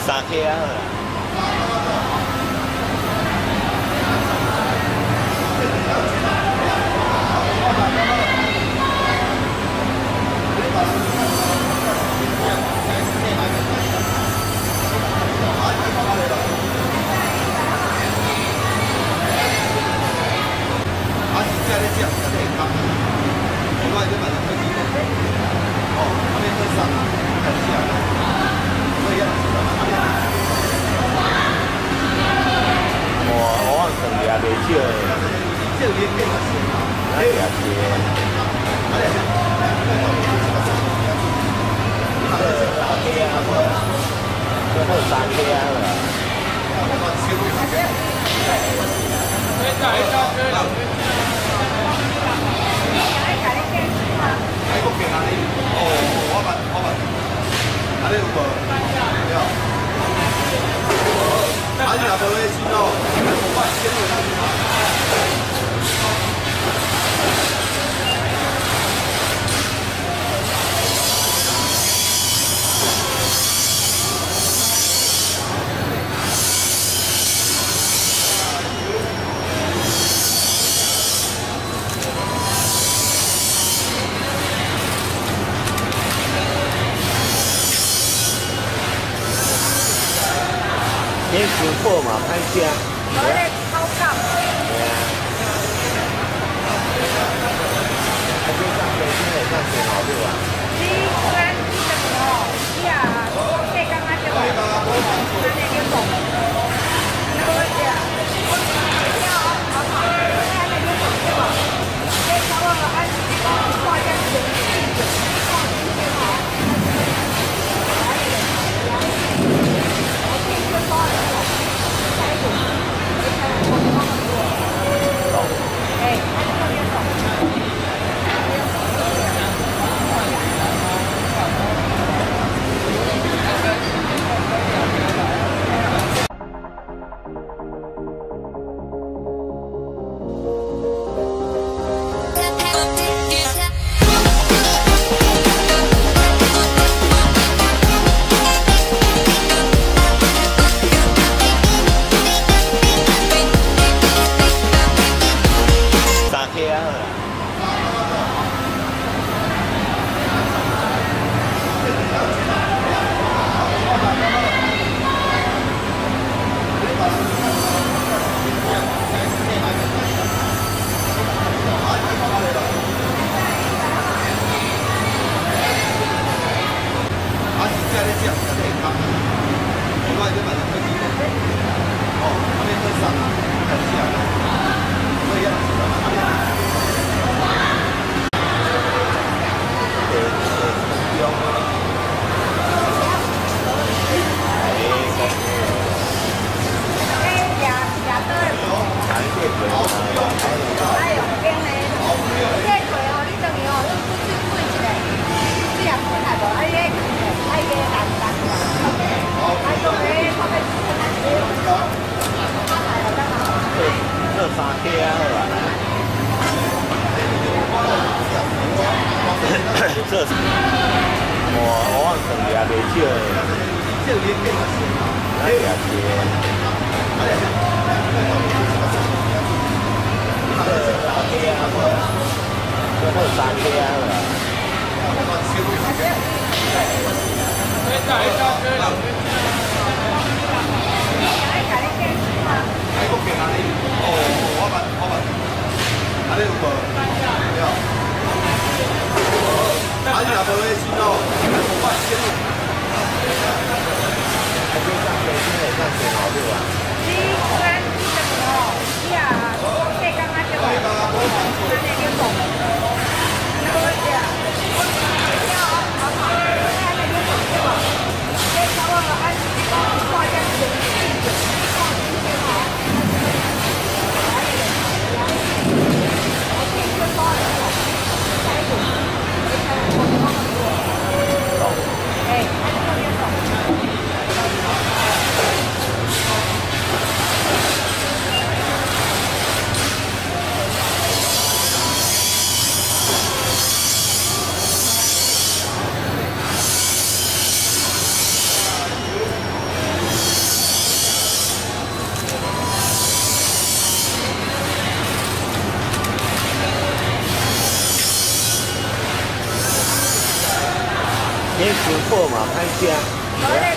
三克啊。另外就把它推进去，哦，旁边都散了，看起来。 뭐 어항선 야대 지어야 지어야지 Hãy subscribe cho kênh Ghiền Mì Gõ Để không bỏ lỡ những video hấp 下车了要洗手洗完手换卸天轻宝马三系啊这是我我往等也袂少的，那也是。这好山的啊！哎，大哥，大。你识货嘛，看一下。我咧